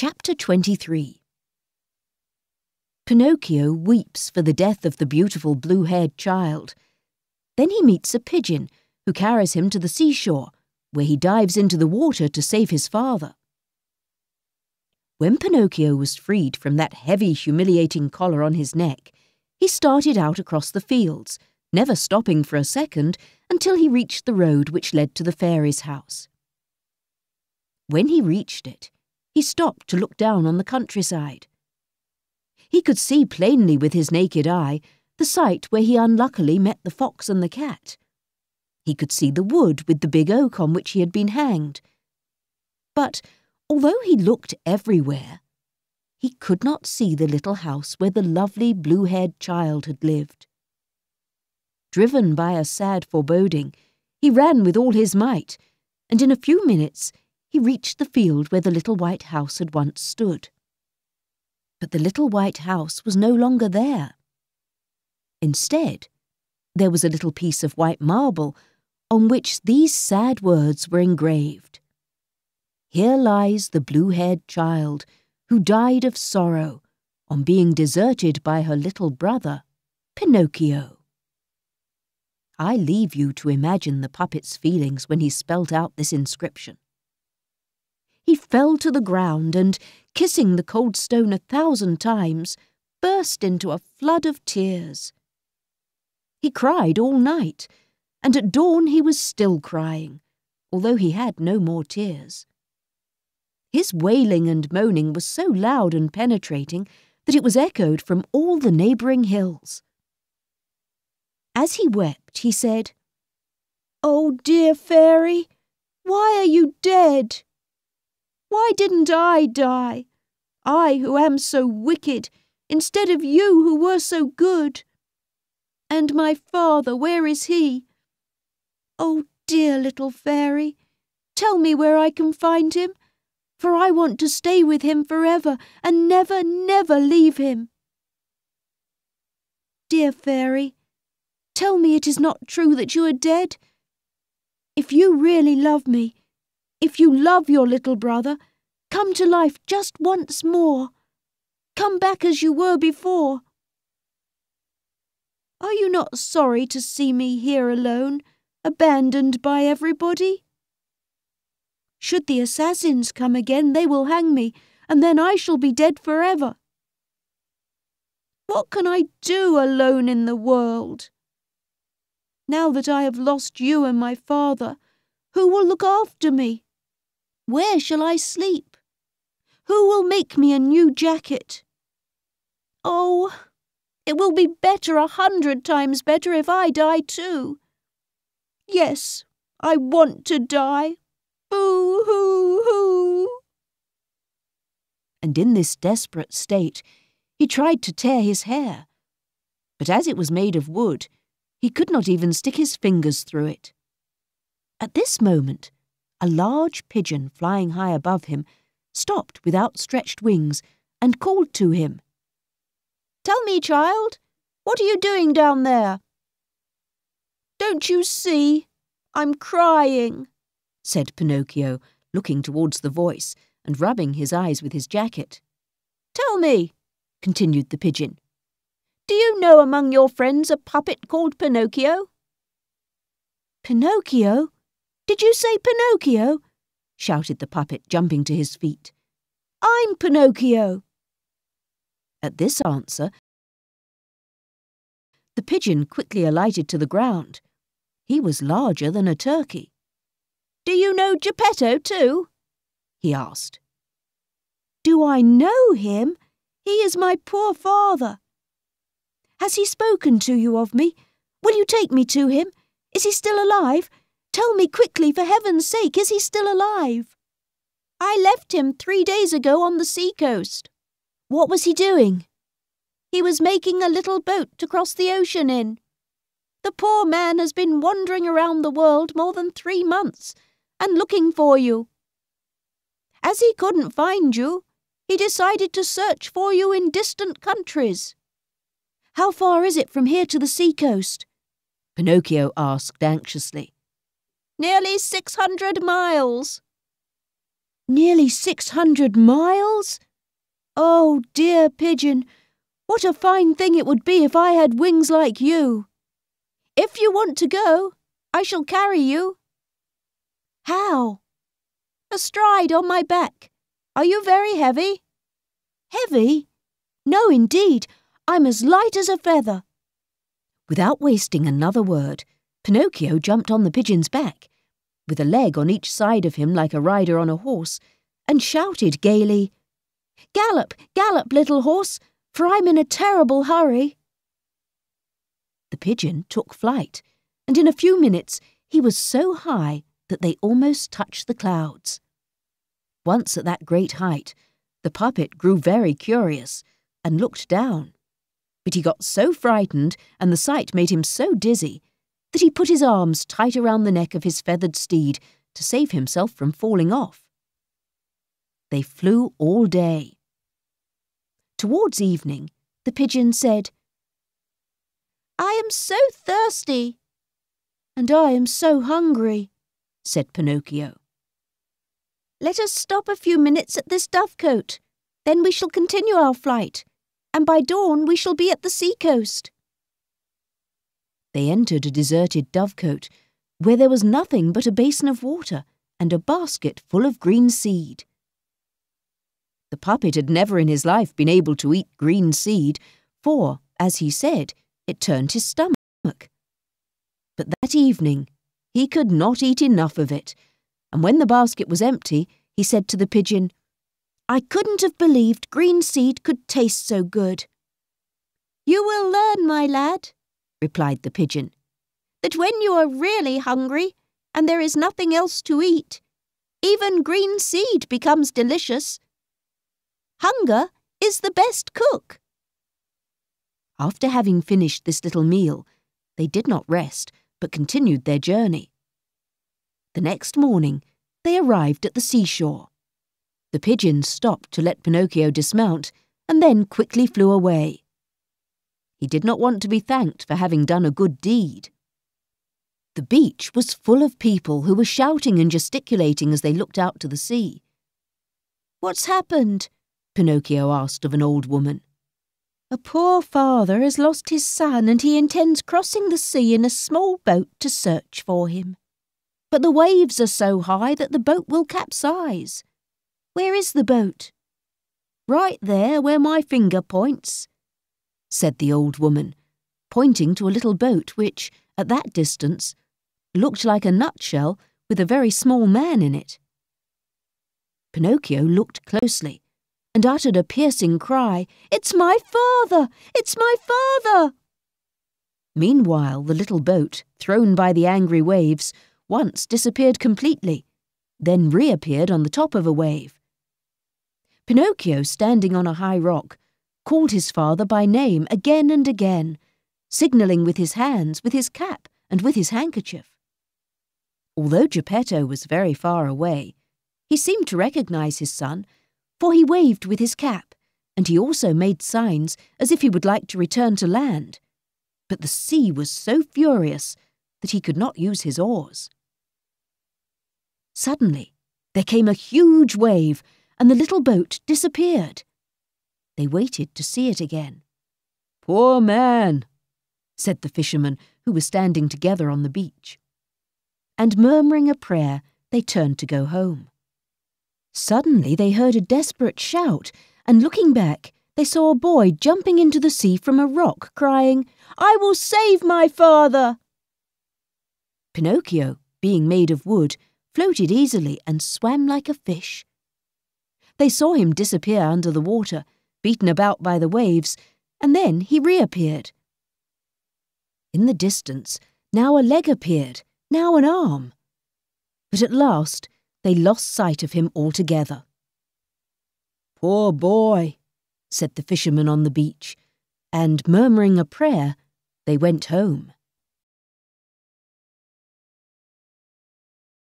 Chapter 23 Pinocchio weeps for the death of the beautiful blue haired child. Then he meets a pigeon who carries him to the seashore, where he dives into the water to save his father. When Pinocchio was freed from that heavy, humiliating collar on his neck, he started out across the fields, never stopping for a second until he reached the road which led to the fairy's house. When he reached it, he stopped to look down on the countryside. He could see plainly with his naked eye the site where he unluckily met the fox and the cat. He could see the wood with the big oak on which he had been hanged. But although he looked everywhere, he could not see the little house where the lovely blue haired child had lived. Driven by a sad foreboding, he ran with all his might, and in a few minutes he reached the field where the little white house had once stood. But the little white house was no longer there. Instead, there was a little piece of white marble on which these sad words were engraved. Here lies the blue-haired child who died of sorrow on being deserted by her little brother, Pinocchio. I leave you to imagine the puppet's feelings when he spelt out this inscription. He fell to the ground and, kissing the cold stone a thousand times, burst into a flood of tears. He cried all night, and at dawn he was still crying, although he had no more tears. His wailing and moaning was so loud and penetrating that it was echoed from all the neighbouring hills. As he wept, he said, Oh, dear fairy, why are you dead? Why didn't I die? I who am so wicked, instead of you who were so good. And my father, where is he? Oh, dear little fairy, tell me where I can find him, for I want to stay with him forever and never, never leave him. Dear fairy, tell me it is not true that you are dead. If you really love me, if you love your little brother, come to life just once more. Come back as you were before. Are you not sorry to see me here alone, abandoned by everybody? Should the assassins come again, they will hang me, and then I shall be dead forever. What can I do alone in the world? Now that I have lost you and my father, who will look after me? Where shall I sleep? Who will make me a new jacket? Oh, it will be better, a hundred times better, if I die too. Yes, I want to die. Boo hoo hoo. And in this desperate state, he tried to tear his hair. But as it was made of wood, he could not even stick his fingers through it. At this moment, a large pigeon flying high above him stopped with outstretched wings and called to him. Tell me, child, what are you doing down there? Don't you see? I'm crying, said Pinocchio, looking towards the voice and rubbing his eyes with his jacket. Tell me, continued the pigeon, do you know among your friends a puppet called Pinocchio? Pinocchio? Did you say Pinocchio? Shouted the puppet, jumping to his feet. I'm Pinocchio. At this answer, the pigeon quickly alighted to the ground. He was larger than a turkey. Do you know Geppetto too? he asked. Do I know him? He is my poor father. Has he spoken to you of me? Will you take me to him? Is he still alive? Tell me quickly, for heaven's sake, is he still alive? I left him three days ago on the sea coast. What was he doing? He was making a little boat to cross the ocean in. The poor man has been wandering around the world more than three months and looking for you. As he couldn't find you, he decided to search for you in distant countries. How far is it from here to the sea coast? Pinocchio asked anxiously. Nearly six hundred miles. Nearly six hundred miles? Oh, dear pigeon, what a fine thing it would be if I had wings like you. If you want to go, I shall carry you. How? Astride on my back. Are you very heavy? Heavy? No, indeed. I'm as light as a feather. Without wasting another word, Pinocchio jumped on the pigeon's back, with a leg on each side of him like a rider on a horse, and shouted gaily, Gallop, gallop, little horse, for I'm in a terrible hurry. The pigeon took flight, and in a few minutes he was so high that they almost touched the clouds. Once at that great height, the puppet grew very curious and looked down. But he got so frightened and the sight made him so dizzy that he put his arms tight around the neck of his feathered steed to save himself from falling off. They flew all day. Towards evening, the pigeon said, I am so thirsty. And I am so hungry, said Pinocchio. Let us stop a few minutes at this dovecote. Then we shall continue our flight, and by dawn we shall be at the sea coast. They entered a deserted dovecote, where there was nothing but a basin of water and a basket full of green seed. The puppet had never in his life been able to eat green seed, for, as he said, it turned his stomach. But that evening he could not eat enough of it, and when the basket was empty, he said to the pigeon, I couldn't have believed green seed could taste so good. You will learn, my lad, replied the pigeon, that when you are really hungry and there is nothing else to eat, even green seed becomes delicious. Hunger is the best cook. After having finished this little meal, they did not rest, but continued their journey. The next morning, they arrived at the seashore. The pigeon stopped to let Pinocchio dismount and then quickly flew away. He did not want to be thanked for having done a good deed. The beach was full of people who were shouting and gesticulating as they looked out to the sea. What's happened? Pinocchio asked of an old woman. A poor father has lost his son and he intends crossing the sea in a small boat to search for him. But the waves are so high that the boat will capsize. Where is the boat? Right there where my finger points, said the old woman, pointing to a little boat which, at that distance, looked like a nutshell with a very small man in it. Pinocchio looked closely and uttered a piercing cry, It's my father! It's my father! Meanwhile, the little boat, thrown by the angry waves, once disappeared completely, then reappeared on the top of a wave. Pinocchio, standing on a high rock, called his father by name again and again, signalling with his hands, with his cap, and with his handkerchief. Although Geppetto was very far away, he seemed to recognize his son, for he waved with his cap, and he also made signs as if he would like to return to land. But the sea was so furious that he could not use his oars. Suddenly, there came a huge wave and the little boat disappeared. They waited to see it again. Poor man, said the fishermen who were standing together on the beach. And murmuring a prayer, they turned to go home. Suddenly they heard a desperate shout, and looking back, they saw a boy jumping into the sea from a rock, crying, I will save my father! Pinocchio, being made of wood, floated easily and swam like a fish. They saw him disappear under the water, beaten about by the waves, and then he reappeared. In the distance, now a leg appeared, now an arm. But at last, they lost sight of him altogether. Poor boy, said the fisherman on the beach, and murmuring a prayer, they went home.